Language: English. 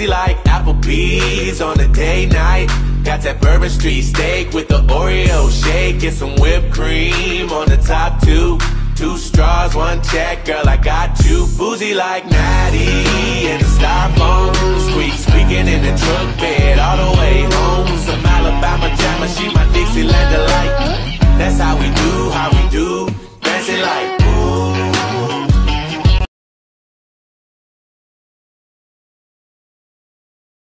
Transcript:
fancy like Applebee's on a day night. Got that Bourbon Street steak with the Oreo shake Get some whipped cream on the top two. Two straws, one check, girl, I got you. Boozy like Natty and a styrofoam. Squeak, squeaking in the truck.